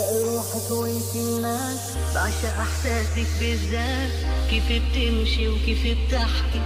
بعشق روحك وانت معاك بعشق إحساسك بالذات. كيف بتمشي وكيف بتحكي.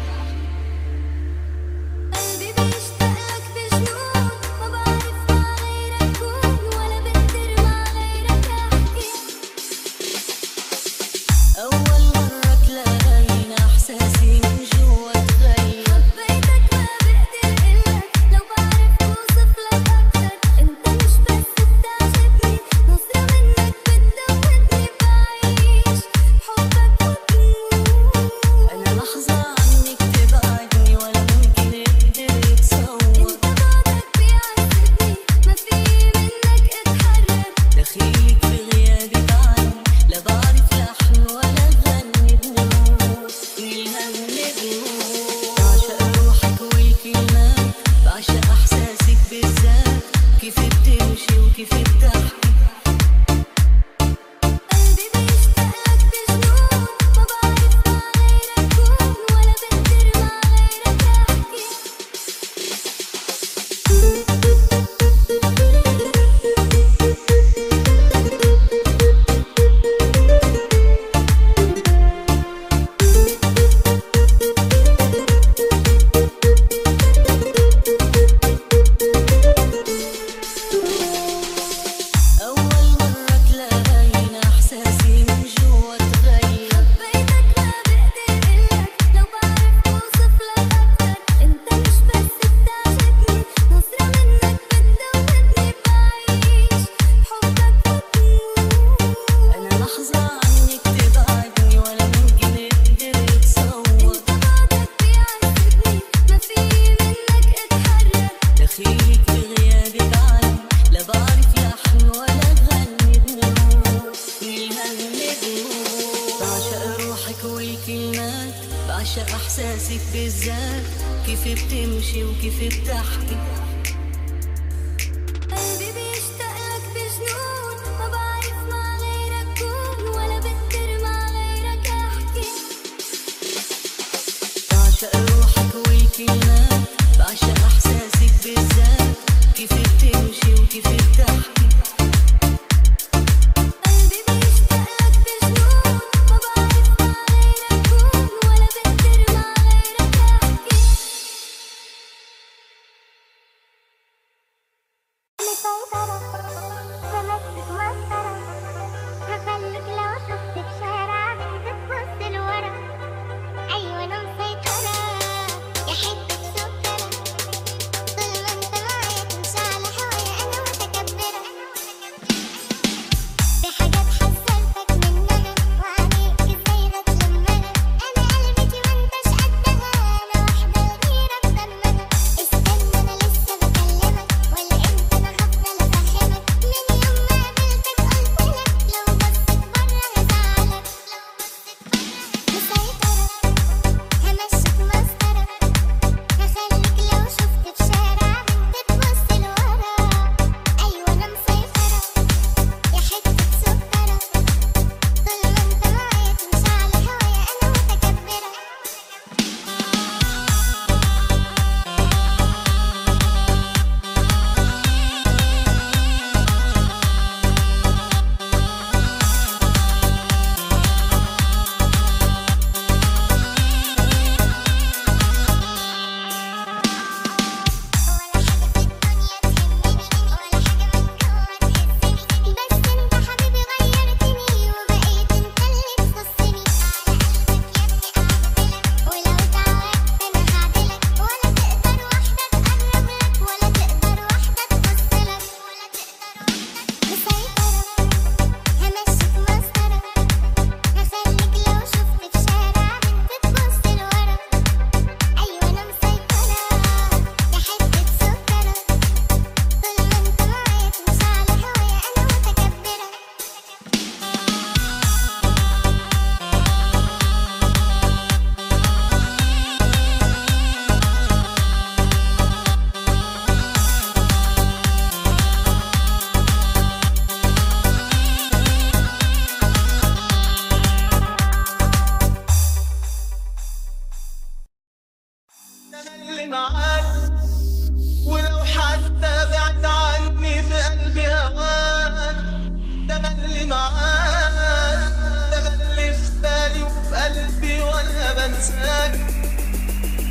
انساك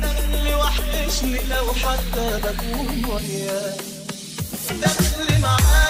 اللي وحشني لو حتى بكون وياك. دخلي معاك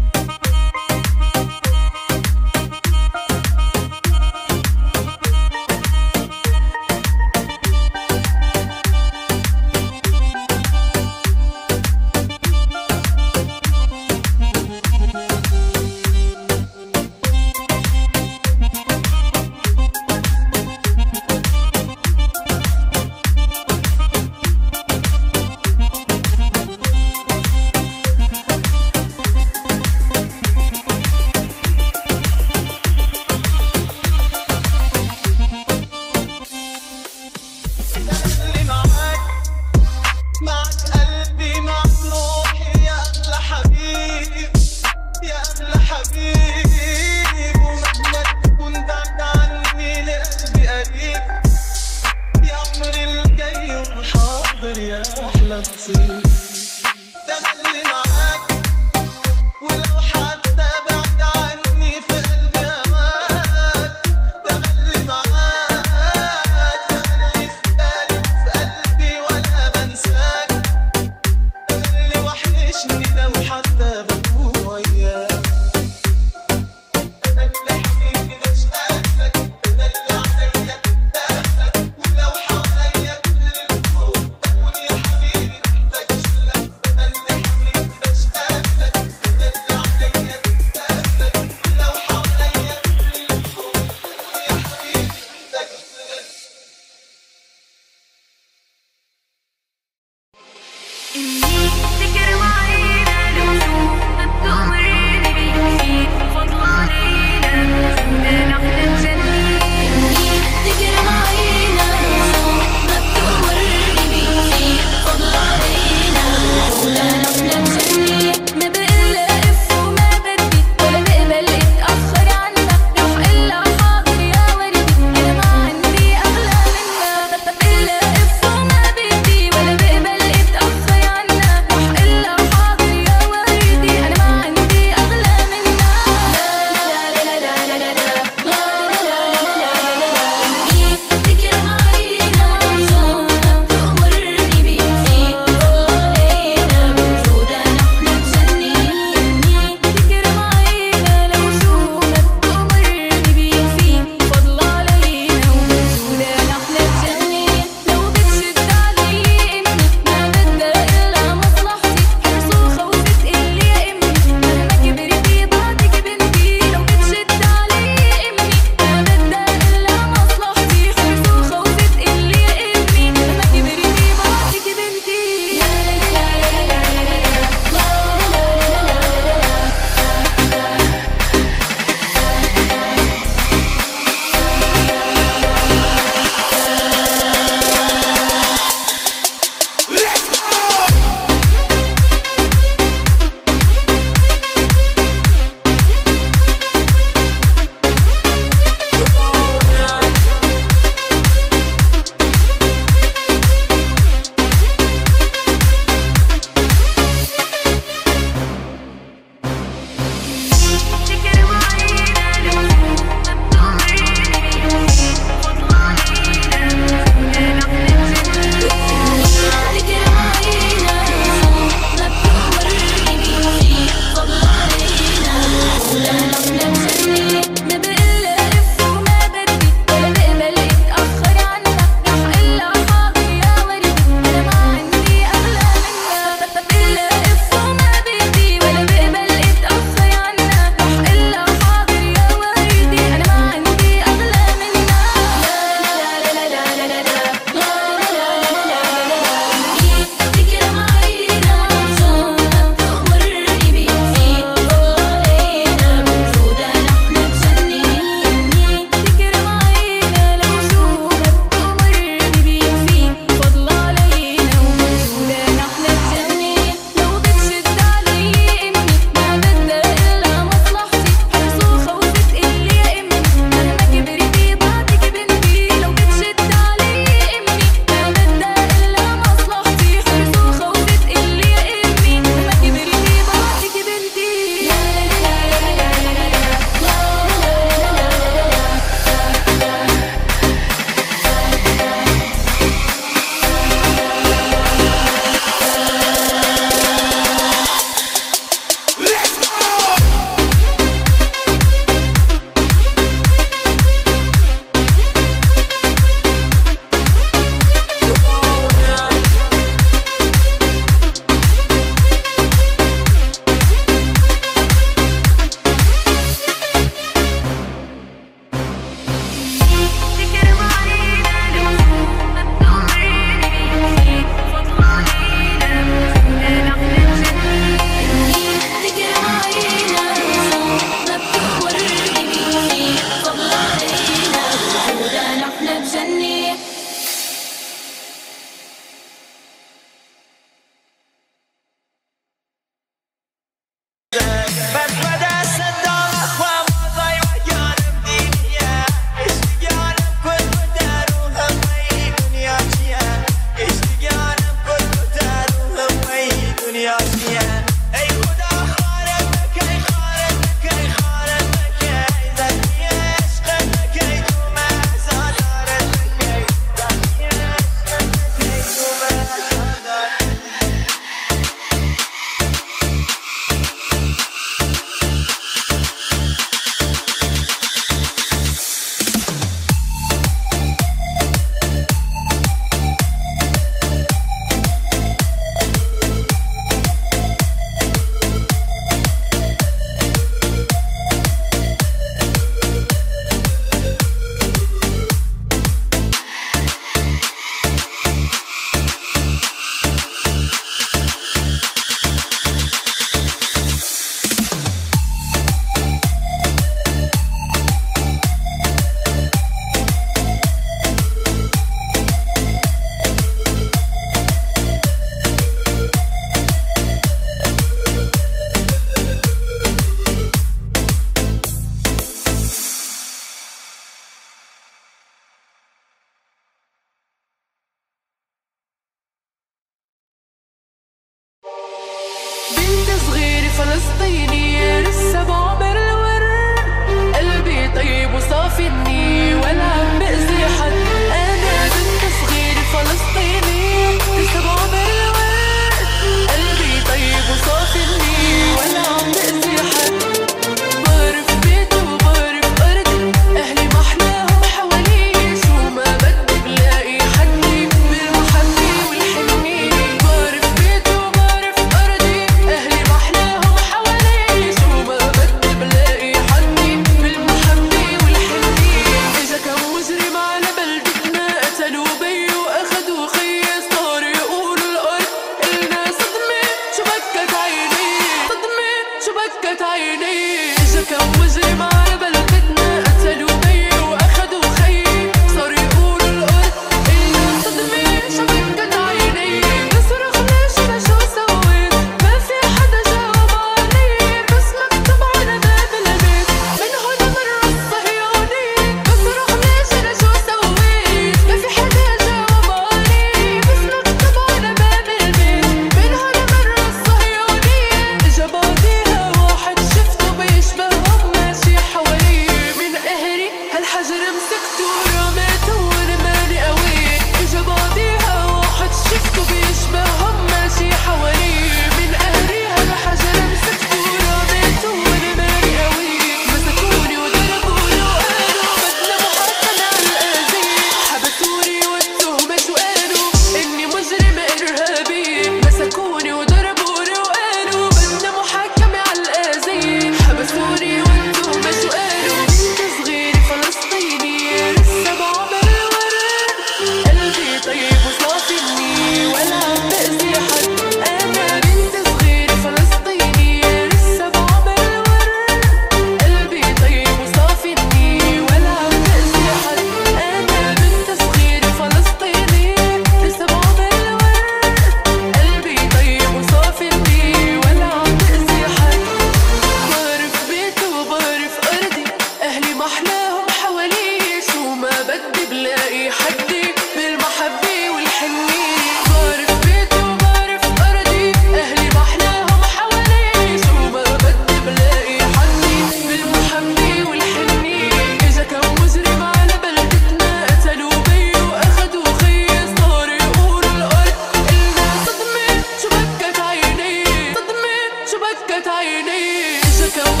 que t'as une idée, c'est comme.